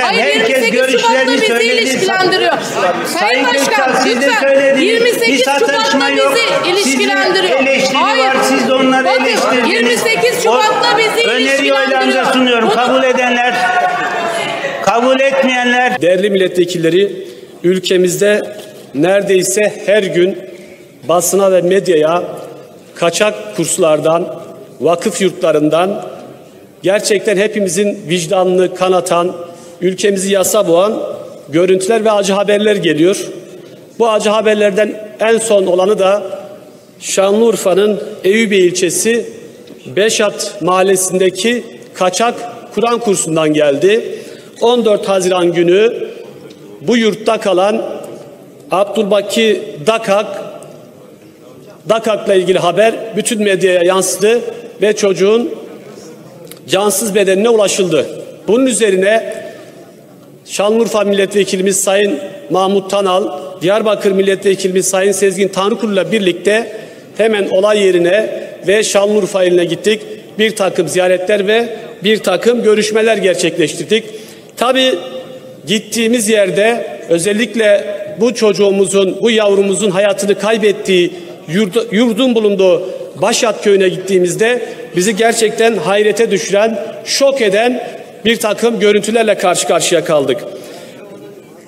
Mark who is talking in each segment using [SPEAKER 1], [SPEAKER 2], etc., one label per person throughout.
[SPEAKER 1] Hayır
[SPEAKER 2] herkes
[SPEAKER 1] 28 Şubat'ta
[SPEAKER 2] görüşlerini
[SPEAKER 1] bizi
[SPEAKER 2] söyledi.
[SPEAKER 1] ilişkilendiriyor. Sayın Başkan lütfen
[SPEAKER 2] söylediniz.
[SPEAKER 1] 28
[SPEAKER 2] Bir satışma
[SPEAKER 1] Şubat'ta
[SPEAKER 2] yok.
[SPEAKER 1] bizi ilişkilendiriyor.
[SPEAKER 2] Sizin var, siz de onları
[SPEAKER 1] Bakın,
[SPEAKER 2] eleştirdiniz.
[SPEAKER 1] 28 Şubat'ta bizi
[SPEAKER 2] Öneri
[SPEAKER 1] ilişkilendiriyor.
[SPEAKER 2] oylarınıza sunuyorum.
[SPEAKER 1] Bunu-
[SPEAKER 2] Kabul edenler, kabul etmeyenler
[SPEAKER 3] Değerli milletvekilleri, ülkemizde neredeyse her gün basına ve medyaya kaçak kurslardan, vakıf yurtlarından gerçekten hepimizin vicdanını kanatan, ülkemizi yasa boğan görüntüler ve acı haberler geliyor. Bu acı haberlerden en son olanı da Şanlıurfa'nın Eyüpiye ilçesi Beşat mahallesindeki kaçak Kur'an kursundan geldi. 14 Haziran günü bu yurtta kalan Abdülbaki Dakak Dakak'la ilgili haber bütün medyaya yansıdı ve çocuğun cansız bedenine ulaşıldı. Bunun üzerine Şanlıurfa Milletvekilimiz Sayın Mahmut Tanal, Diyarbakır Milletvekilimiz Sayın Sezgin Tanrıkulu'yla birlikte hemen olay yerine ve Şanlıurfa iline gittik. Bir takım ziyaretler ve bir takım görüşmeler gerçekleştirdik. Tabii gittiğimiz yerde özellikle bu çocuğumuzun, bu yavrumuzun hayatını kaybettiği yurdu, yurdun bulunduğu Başat köyüne gittiğimizde bizi gerçekten hayrete düşüren, şok eden bir takım görüntülerle karşı karşıya kaldık.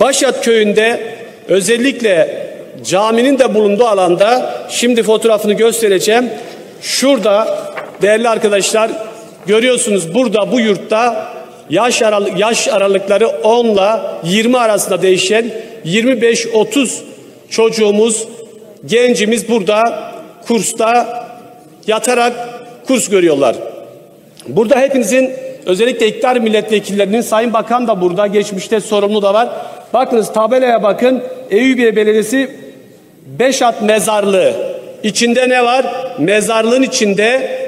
[SPEAKER 3] Başat köyünde özellikle caminin de bulunduğu alanda şimdi fotoğrafını göstereceğim. Şurada değerli arkadaşlar görüyorsunuz burada bu yurtta yaş, aralık, yaş aralıkları 10 ile 20 arasında değişen 25-30 çocuğumuz, gencimiz burada kursta yatarak kurs görüyorlar. Burada hepinizin özellikle iktidar milletvekillerinin Sayın Bakan da burada geçmişte sorumlu da var. Bakınız tabelaya bakın Eyüpiye Belediyesi Beşat Mezarlığı. İçinde ne var? Mezarlığın içinde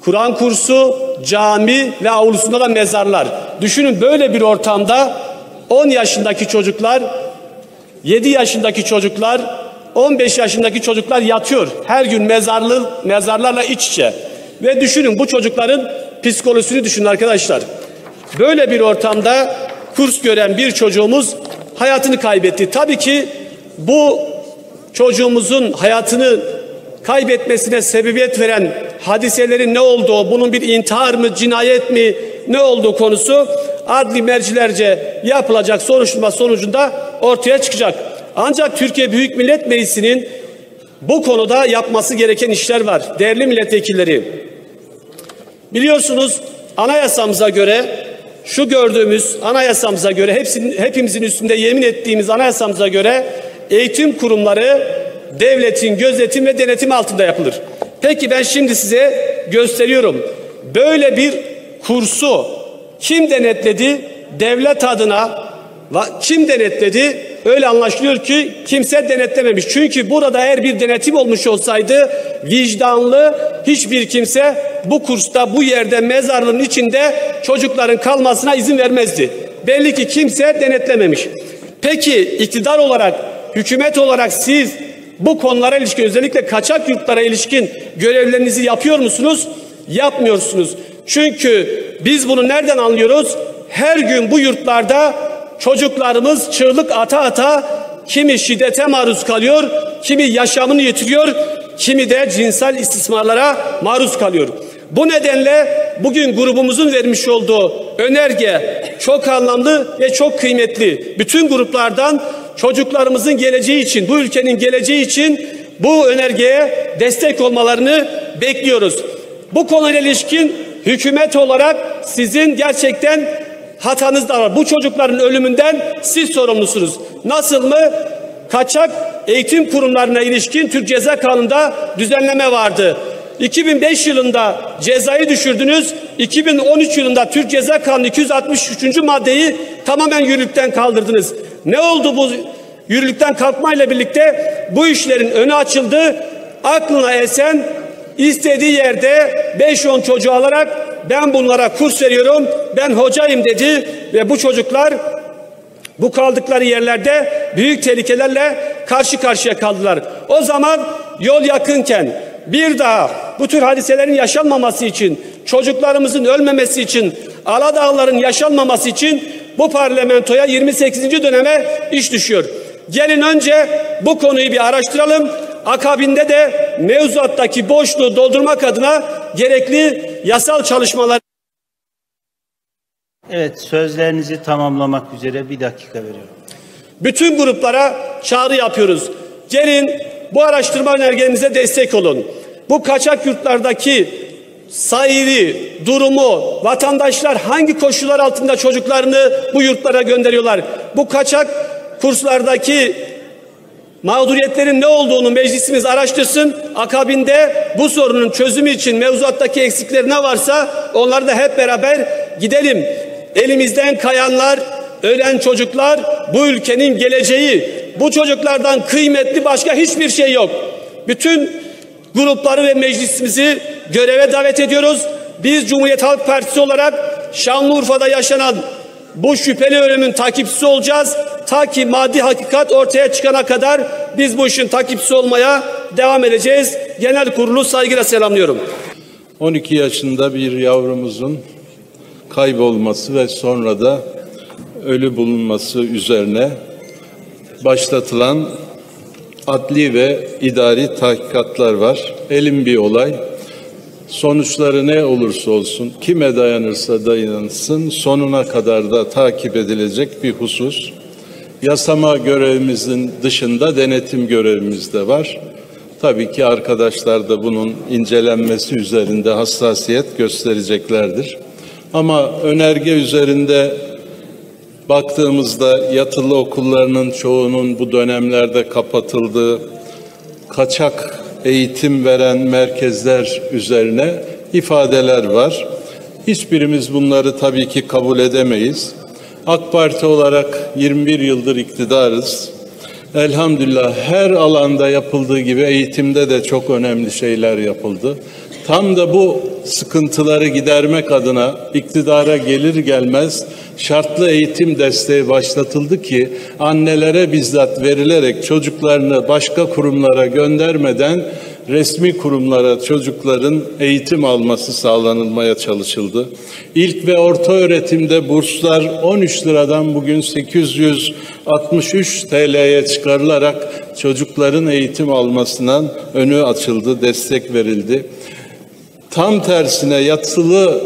[SPEAKER 3] Kur'an kursu, cami ve avlusunda da mezarlar. Düşünün böyle bir ortamda 10 yaşındaki çocuklar, 7 yaşındaki çocuklar, 15 yaşındaki çocuklar yatıyor. Her gün mezarlı, mezarlarla iç içe. Ve düşünün bu çocukların psikolojisini düşünün arkadaşlar. Böyle bir ortamda kurs gören bir çocuğumuz hayatını kaybetti. Tabii ki bu çocuğumuzun hayatını kaybetmesine sebebiyet veren hadiselerin ne olduğu, bunun bir intihar mı, cinayet mi, ne olduğu konusu adli mercilerce yapılacak soruşturma sonucunda ortaya çıkacak. Ancak Türkiye Büyük Millet Meclisi'nin bu konuda yapması gereken işler var. Değerli milletvekilleri, biliyorsunuz anayasamıza göre şu gördüğümüz anayasamıza göre hepsinin, hepimizin üstünde yemin ettiğimiz anayasamıza göre eğitim kurumları devletin gözetim ve denetim altında yapılır. Peki ben şimdi size gösteriyorum. Böyle bir kursu kim denetledi? Devlet adına kim denetledi? Öyle anlaşılıyor ki kimse denetlememiş. Çünkü burada eğer bir denetim olmuş olsaydı vicdanlı hiçbir kimse bu kursta bu yerde mezarlığın içinde çocukların kalmasına izin vermezdi. Belli ki kimse denetlememiş. Peki iktidar olarak, hükümet olarak siz bu konulara ilişkin özellikle kaçak yurtlara ilişkin görevlerinizi yapıyor musunuz? Yapmıyorsunuz. Çünkü biz bunu nereden anlıyoruz? Her gün bu yurtlarda çocuklarımız çığlık ata ata kimi şiddete maruz kalıyor, kimi yaşamını yitiriyor, kimi de cinsel istismarlara maruz kalıyor. Bu nedenle bugün grubumuzun vermiş olduğu önerge çok anlamlı ve çok kıymetli. Bütün gruplardan çocuklarımızın geleceği için, bu ülkenin geleceği için bu önergeye destek olmalarını bekliyoruz. Bu konuyla ilişkin hükümet olarak sizin gerçekten hatanız da var. Bu çocukların ölümünden siz sorumlusunuz. Nasıl mı? Kaçak eğitim kurumlarına ilişkin Türk Ceza Kanunu'nda düzenleme vardı. 2005 yılında cezayı düşürdünüz. 2013 yılında Türk Ceza Kanunu 263. maddeyi tamamen yürürlükten kaldırdınız. Ne oldu bu yürürlükten kalkmayla birlikte bu işlerin önü açıldı. Aklına esen istediği yerde 5-10 çocuğu alarak ben bunlara kurs veriyorum, ben hocayım dedi ve bu çocuklar bu kaldıkları yerlerde büyük tehlikelerle karşı karşıya kaldılar. O zaman yol yakınken bir daha bu tür hadiselerin yaşanmaması için, çocuklarımızın ölmemesi için, Aladağların yaşanmaması için bu parlamentoya 28. döneme iş düşüyor. Gelin önce bu konuyu bir araştıralım. Akabinde de mevzuattaki boşluğu doldurmak adına gerekli yasal çalışmalar
[SPEAKER 2] Evet sözlerinizi tamamlamak üzere bir dakika veriyorum.
[SPEAKER 3] Bütün gruplara çağrı yapıyoruz. Gelin bu araştırma önergenize destek olun. Bu kaçak yurtlardaki sayılı durumu, vatandaşlar hangi koşullar altında çocuklarını bu yurtlara gönderiyorlar? Bu kaçak kurslardaki mağduriyetlerin ne olduğunu meclisimiz araştırsın. Akabinde bu sorunun çözümü için mevzuattaki eksikler ne varsa onları da hep beraber gidelim. Elimizden kayanlar, ölen çocuklar bu ülkenin geleceği. Bu çocuklardan kıymetli başka hiçbir şey yok. Bütün grupları ve meclisimizi göreve davet ediyoruz. Biz Cumhuriyet Halk Partisi olarak Şanlıurfa'da yaşanan bu şüpheli ölümün takipçisi olacağız. Ta ki maddi hakikat ortaya çıkana kadar biz bu işin takipçisi olmaya devam edeceğiz. Genel kurulu saygıyla selamlıyorum.
[SPEAKER 4] 12 yaşında bir yavrumuzun kaybolması ve sonra da ölü bulunması üzerine başlatılan adli ve idari tahkikatlar var. Elin bir olay. Sonuçları ne olursa olsun, kime dayanırsa dayansın, sonuna kadar da takip edilecek bir husus. Yasama görevimizin dışında denetim görevimiz de var. Tabii ki arkadaşlar da bunun incelenmesi üzerinde hassasiyet göstereceklerdir. Ama önerge üzerinde baktığımızda yatılı okullarının çoğunun bu dönemlerde kapatıldığı, kaçak eğitim veren merkezler üzerine ifadeler var. Hiçbirimiz bunları tabii ki kabul edemeyiz. AK Parti olarak 21 yıldır iktidarız. Elhamdülillah her alanda yapıldığı gibi eğitimde de çok önemli şeyler yapıldı. Tam da bu sıkıntıları gidermek adına iktidara gelir gelmez şartlı eğitim desteği başlatıldı ki annelere bizzat verilerek çocuklarını başka kurumlara göndermeden resmi kurumlara çocukların eğitim alması sağlanılmaya çalışıldı. İlk ve orta öğretimde burslar 13 liradan bugün 863 TL'ye çıkarılarak çocukların eğitim almasından önü açıldı, destek verildi. Tam tersine yatılı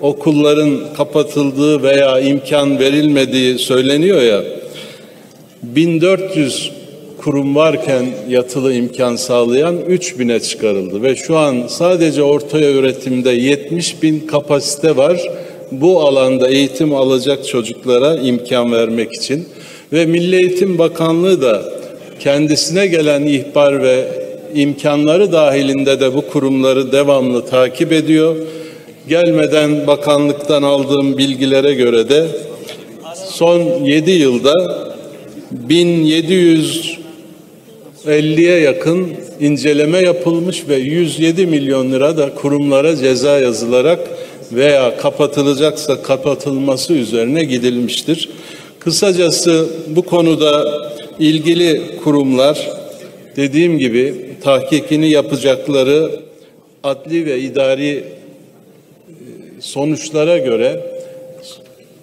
[SPEAKER 4] okulların kapatıldığı veya imkan verilmediği söyleniyor ya. 1400 kurum varken yatılı imkan sağlayan 3000'e çıkarıldı ve şu an sadece orta öğretimde 70 bin kapasite var. Bu alanda eğitim alacak çocuklara imkan vermek için ve Milli Eğitim Bakanlığı da kendisine gelen ihbar ve imkanları dahilinde de bu kurumları devamlı takip ediyor. Gelmeden bakanlıktan aldığım bilgilere göre de son 7 yılda 1750'ye yakın inceleme yapılmış ve 107 milyon lira da kurumlara ceza yazılarak veya kapatılacaksa kapatılması üzerine gidilmiştir. Kısacası bu konuda ilgili kurumlar dediğim gibi tahkikini yapacakları adli ve idari e, sonuçlara göre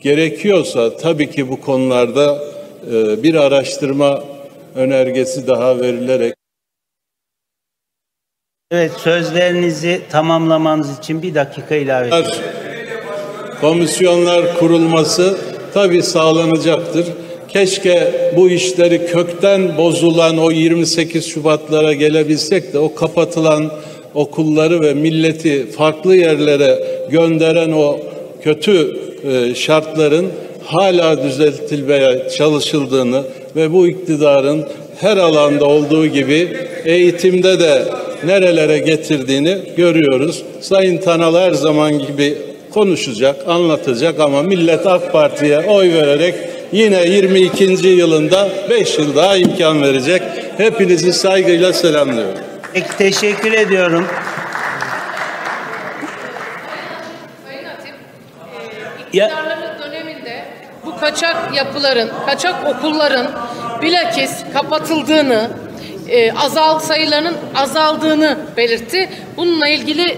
[SPEAKER 4] gerekiyorsa tabii ki bu konularda e, bir araştırma önergesi daha verilerek
[SPEAKER 2] Evet sözlerinizi tamamlamanız için bir dakika ilave ediyorum.
[SPEAKER 4] komisyonlar kurulması tabii sağlanacaktır. Keşke bu işleri kökten bozulan o 28 Şubatlara gelebilsek de o kapatılan okulları ve milleti farklı yerlere gönderen o kötü e, şartların hala düzeltilmeye çalışıldığını ve bu iktidarın her alanda olduğu gibi eğitimde de nerelere getirdiğini görüyoruz. Sayın Tanal her zaman gibi konuşacak, anlatacak ama millet AK Parti'ye oy vererek yine 22. yılında 5 yıl daha imkan verecek. Hepinizi saygıyla selamlıyorum.
[SPEAKER 2] Peki teşekkür ediyorum.
[SPEAKER 1] Sayın Hatip,
[SPEAKER 2] Ya-
[SPEAKER 1] iktidarların döneminde bu kaçak yapıların, kaçak okulların bilakis kapatıldığını, e, azal sayılarının azaldığını belirtti. Bununla ilgili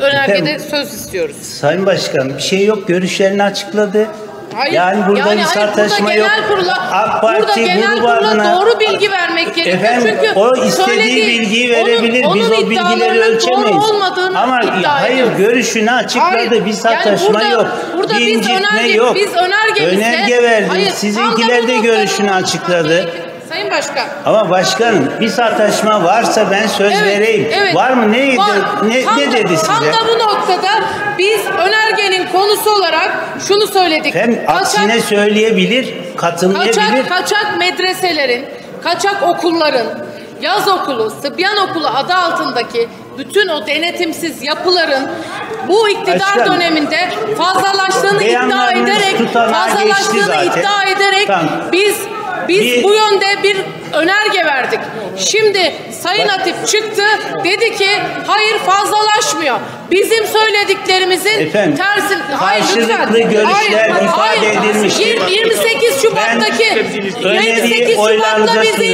[SPEAKER 1] önergede
[SPEAKER 2] Efendim?
[SPEAKER 1] söz istiyoruz.
[SPEAKER 2] Sayın Başkan bir şey yok görüşlerini açıkladı.
[SPEAKER 1] Hayır.
[SPEAKER 2] Yani burada bir sataşma
[SPEAKER 1] burada
[SPEAKER 2] yok.
[SPEAKER 1] Genel kurula,
[SPEAKER 2] AK Parti
[SPEAKER 1] burada genel kurula doğru bilgi vermek gerekiyor.
[SPEAKER 2] Efendim
[SPEAKER 1] Çünkü
[SPEAKER 2] o istediği bilgiyi verebilir.
[SPEAKER 1] onun-
[SPEAKER 2] Biz
[SPEAKER 1] onun
[SPEAKER 2] o bilgileri ölçemeyiz. Ama hayır
[SPEAKER 1] ediyoruz.
[SPEAKER 2] görüşünü açıkladı.
[SPEAKER 1] Hayır,
[SPEAKER 2] Bir
[SPEAKER 1] yani
[SPEAKER 2] sataşma
[SPEAKER 1] burada-
[SPEAKER 2] yok.
[SPEAKER 1] burada
[SPEAKER 2] bir
[SPEAKER 1] biz önerge-
[SPEAKER 2] yok.
[SPEAKER 1] biz önergemizde-
[SPEAKER 2] Önerge verdi.
[SPEAKER 1] Hayır,
[SPEAKER 2] Sizinkiler de görüşünü açıkladı.
[SPEAKER 1] Sayın Başkan.
[SPEAKER 2] Ama başkanım bir sataşma varsa ben söz
[SPEAKER 1] Evet,
[SPEAKER 2] vereyim.
[SPEAKER 1] evet.
[SPEAKER 2] Var mı? Ne,
[SPEAKER 1] Var.
[SPEAKER 2] ne,
[SPEAKER 1] Tam
[SPEAKER 2] ne
[SPEAKER 1] da-
[SPEAKER 2] dedi size?
[SPEAKER 1] Tam da bu noktada biz önergenin konusu olarak şunu söyledik.
[SPEAKER 2] Hem aksine söyleyebilir, katılmayabilir.
[SPEAKER 1] Kaçak, kaçak medreselerin, kaçak okulların, yaz okulu, Sıbyan okulu adı altındaki bütün o denetimsiz yapıların bu iktidar
[SPEAKER 2] Başkanım,
[SPEAKER 1] döneminde fazlalaştığını iddia ederek fazlalaştığını iddia ederek
[SPEAKER 2] Tamam.
[SPEAKER 1] biz biz
[SPEAKER 2] Bir-
[SPEAKER 1] bu yönde bir önerge verdik. Şimdi Sayın Hatip çıktı dedi ki hayır fazlalaşmıyor. Bizim söylediklerimizin
[SPEAKER 2] Efendim,
[SPEAKER 1] tersi hayır lütfen.
[SPEAKER 2] görüşler
[SPEAKER 1] Hayır,
[SPEAKER 2] ifade
[SPEAKER 1] hayır.
[SPEAKER 2] edilmiştir.
[SPEAKER 1] Yir- 28 Şubat'taki
[SPEAKER 2] Ben öneriyi
[SPEAKER 1] 28
[SPEAKER 2] oylarınıza
[SPEAKER 1] Şubat'la bizi.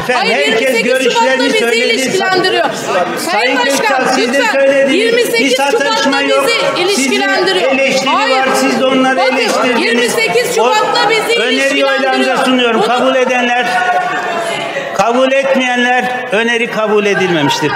[SPEAKER 2] Efendim,
[SPEAKER 1] Hayır
[SPEAKER 2] herkes
[SPEAKER 1] 28 Şubat'la bizi ilişkilendiriyor.
[SPEAKER 2] Sayın
[SPEAKER 1] Sayın Başkan lütfen
[SPEAKER 2] söylediniz.
[SPEAKER 1] 28
[SPEAKER 2] bir sataşma
[SPEAKER 1] Şubat'la bizi ilişkilendiriyor.
[SPEAKER 2] Eleştiri var. Siz de onları
[SPEAKER 1] Bakın,
[SPEAKER 2] eleştirdiniz.
[SPEAKER 1] 28 Şubat'la bizi
[SPEAKER 2] Öneri oylarınıza
[SPEAKER 1] ilişkilendiriyor.
[SPEAKER 2] sunuyorum. Kabul edenler, kabul etmeyenler öneri kabul edilmemiştir.